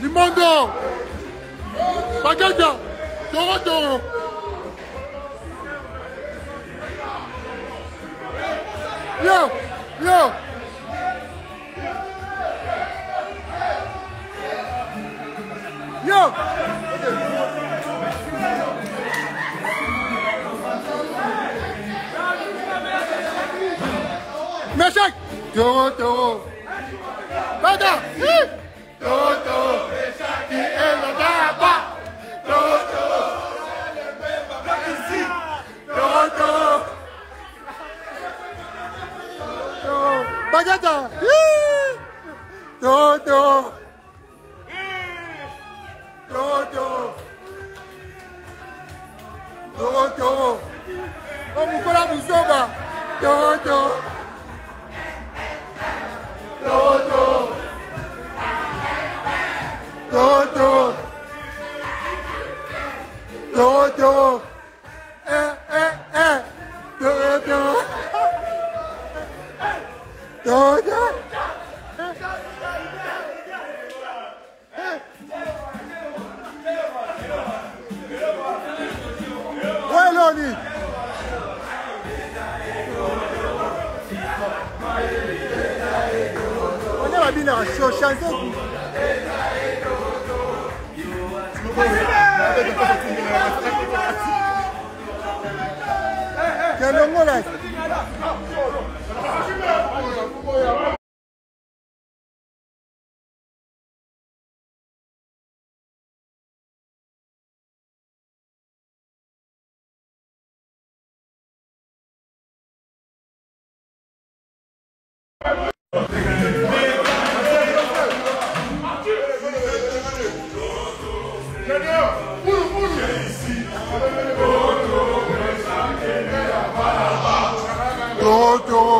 Dimondo! Bagaja! Jọ̀wọ́ jọ̀wọ́! Tô, tô. Vai dar. Tô, tô. Deixa que ela dá pá. Tô, tô. Tô, No, no. Well on it. I've never been a show, Shantou. Shantou. yalongola. Toto.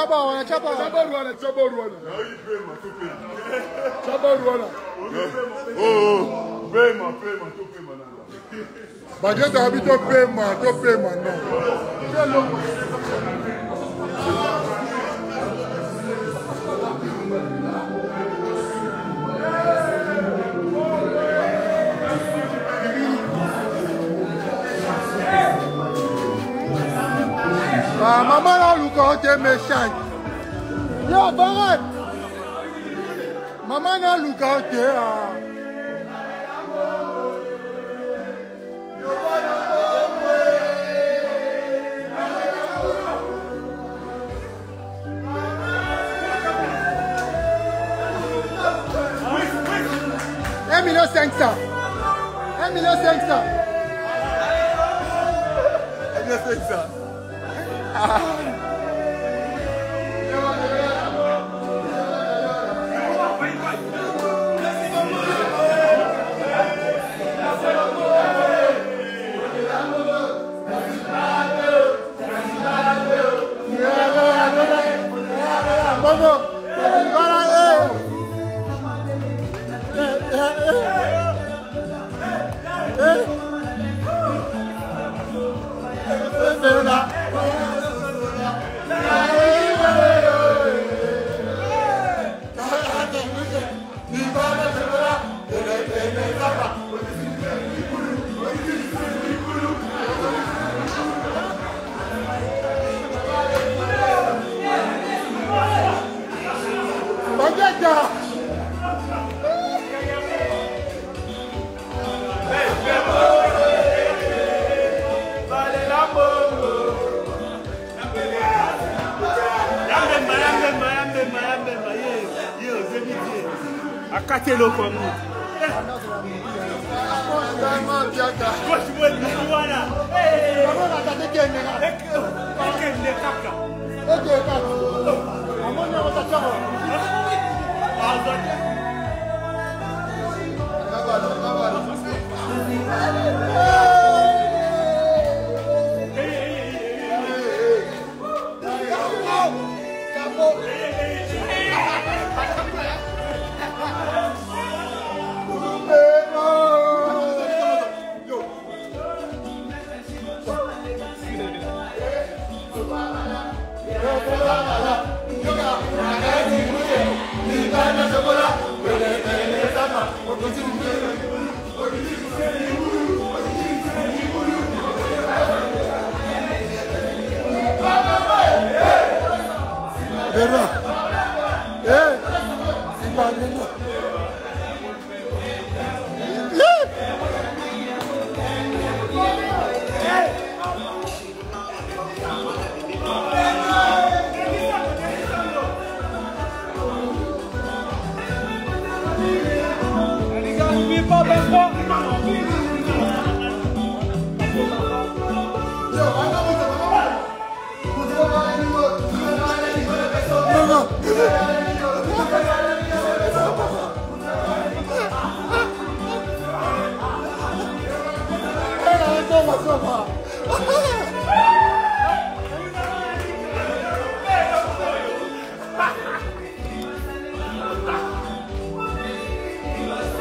wanachapa wanachapa wanachapa Rwanda. Na hii pema tupe. Chapa Rwanda. Oh, pema pema tupe manana. Baje za habito pema, to pema no. Chelo. Mama, là, Lucas, t'es méchant. Yo, Barat. Maman Lucas, t'es. ah. Un million cinq cents. Un million cinq cents. Un million cinq cents. Vamos. te lo kwa moun. Goj mwen mwen wana. Eke mne kap la. Eke kap la. Amon yon wata chaman. Azan. Verdad.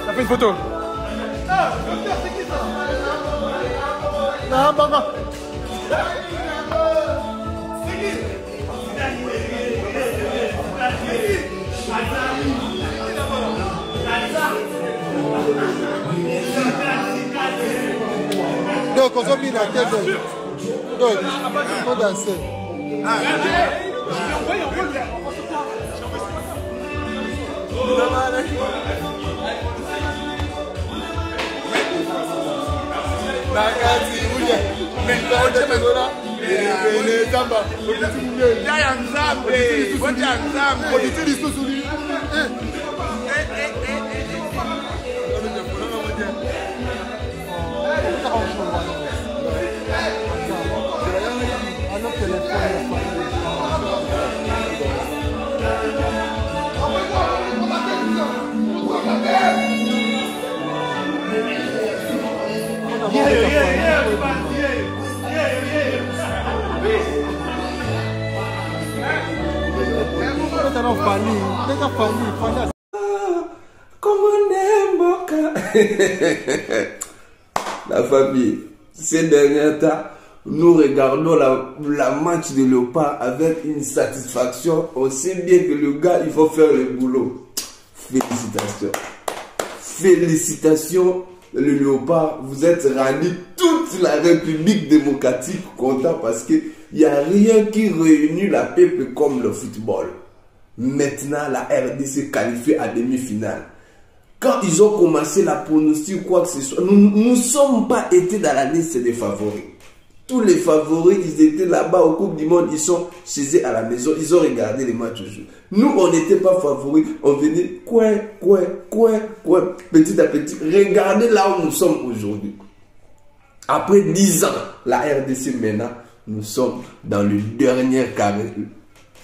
Na frente, Butu. Não, não, não. Thank you. No, because I'm in a table. No, not that same. Nakati, uye, mengode mengora, ele tamba, obitiri ne. Ya yanzambe, wote yanzambe. Obitiri susuli. Eh. La famille, ces derniers temps, nous regardons la, match de Léopard avec une satisfaction. On bien que le gars, il faut faire le boulot. Félicitations. Félicitations, le Léopard. Vous êtes rendu toute la République démocratique content parce qu'il n'y a rien qui réunit la peuple comme le football. Maintenant, la RDC qualifiée à demi-finale. Quand ils ont commencé la pronostic quoi que ce soit, nous ne sommes pas été dans la liste des favoris. Tous les favoris, ils étaient là-bas au Coupe du Monde, ils sont chez eux à la maison, ils ont regardé les matchs aujourd'hui. Nous, on n'était pas favoris, on venait coin, coin, coin, coin, petit à petit. Regardez là où nous sommes aujourd'hui. Après 10 ans, la RDC maintenant, nous sommes dans le dernier carré.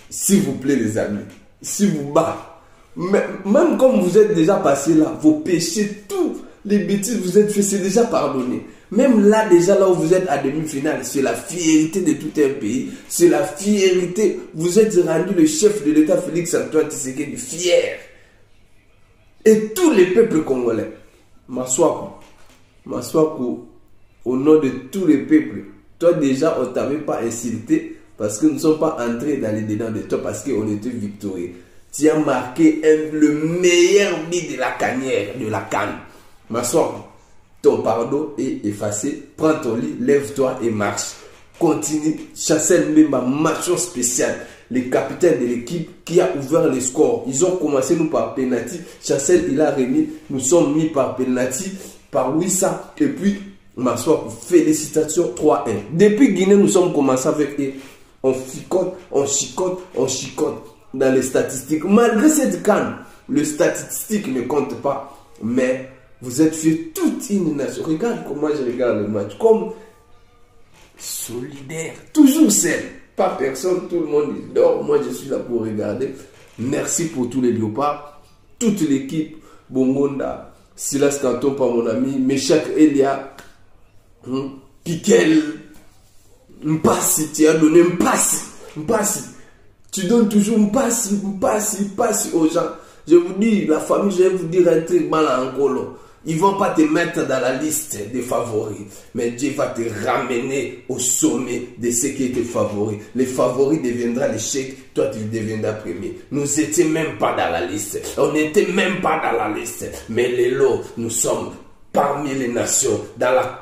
S'il vous plaît, les amis, s'il vous bat, même comme vous êtes déjà passé là, vos péchés, tous les bêtises vous êtes fait, c'est déjà pardonné. Même là, déjà là où vous êtes à demi-finale, c'est la fierté de tout un pays. C'est la fierté. Vous êtes rendu le chef de l'État, Félix Antoine Tshisekedi, fier. Et tous les peuples congolais, Maswaku, Maswaku, au nom de tous les peuples, toi déjà, on ne t'avait pas insulté parce que nous ne sommes pas entrés dans les dedans de toi parce qu'on était victorieux tu as marqué le meilleur but de la canière, de la canne. Ton pardon est effacé. Prends ton lit, lève-toi et marche. Continue. Chassel Mbemba, mention spéciale. Le capitaine de l'équipe qui a ouvert les scores. Ils ont commencé nous par penalty. Chassel, il a remis. Nous sommes mis par penalty, par Wissa. Et puis, ma soeur, félicitations 3-1. Depuis Guinée, nous sommes commencés avec eux. On chicote, on chicote, on chicote dans les statistiques. Malgré cette canne, le statistique ne compte pas. Mais vous êtes fait toute une nation. Regarde comment je regarde le match. Comme solidaire. Toujours seul. Pas personne, tout le monde dort. Moi, je suis là pour regarder. Merci pour tous les léopards. Toute l'équipe. Bongonda. Silas Canton, pas mon ami. Meshak Elia. Hmm, Piquel. Mpassi. Tu as donné Mpassi. Mpassi. Tu donnes toujours passe, une passe aux gens. Je vous dis, la famille, je vais vous dire un truc mal en colo. Ils ne vont pas te mettre dans la liste des favoris, mais Dieu va te ramener au sommet de ceux qui étaient favoris. Les favoris deviendront l'échec, toi tu deviendras premier. Nous n'étions même pas dans la liste. On n'était même pas dans la liste. Mais les lots, nous sommes parmi les nations, dans la,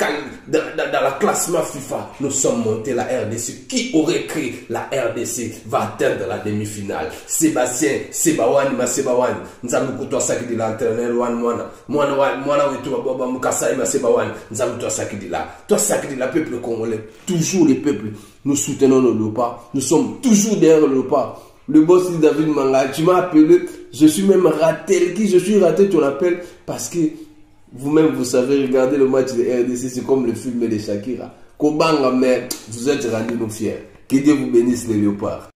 dans, dans, dans la classement FIFA, nous sommes montés la RDC. Qui aurait cru la RDC va atteindre la demi-finale? Sébastien, Sebawani, ma Sebawani, nzambe kutwa saki de l'entraîneur wan mwana, mwana wan, mwana wetu baba mukasai ma Sebawani, nzambe toi saki de la, toi saki de la peuple congolais, toujours les peuples, nous soutenons le Lopa, nous sommes toujours derrière le Lopa. Le boss dit David Manga, tu m'as appelé, je suis même raté, qui je suis raté ton appel parce que vous-même, vous savez, regarder le match de RDC, c'est comme le film de Shakira. Kobanga, mais vous êtes rendu nous fiers. Que Dieu vous bénisse les léopards.